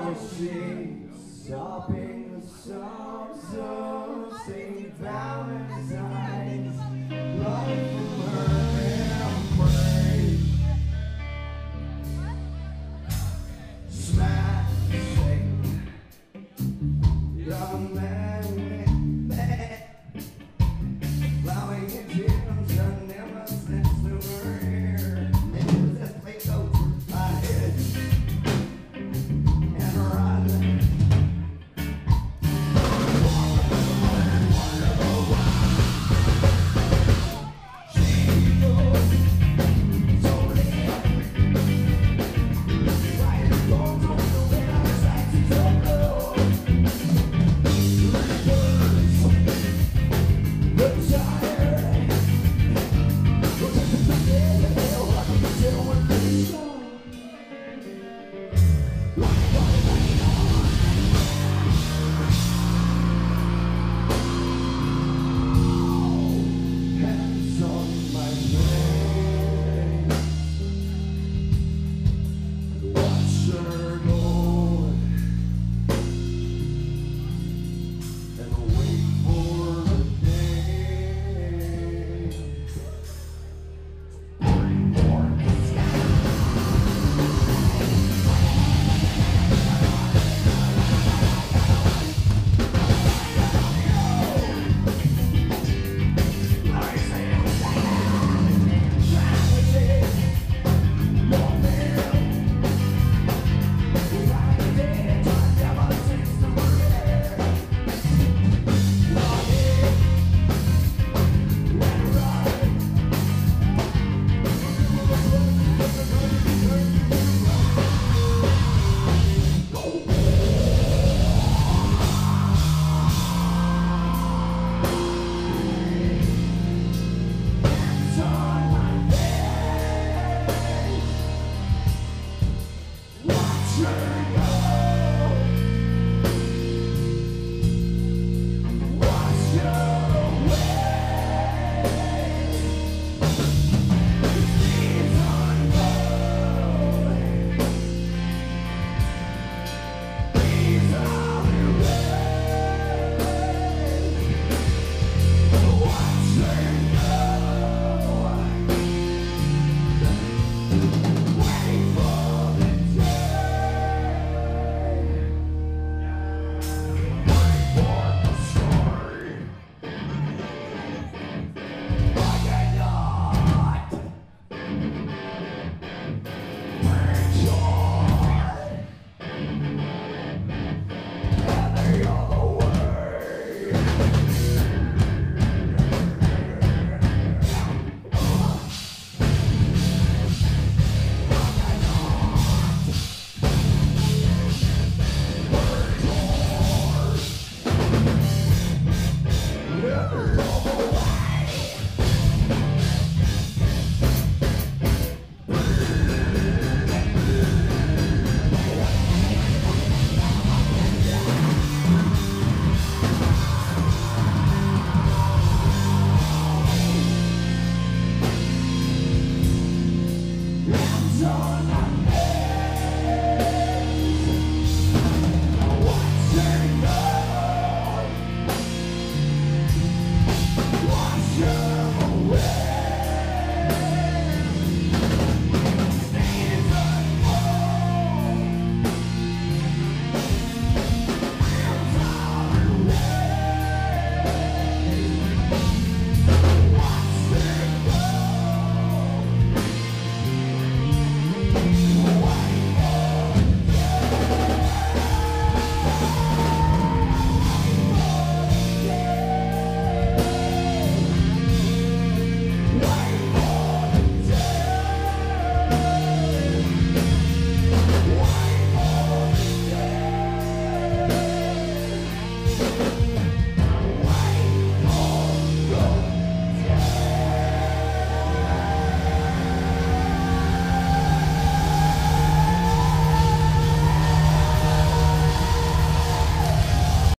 polishing, stopping the sobs of St. Valentine's. Love from her.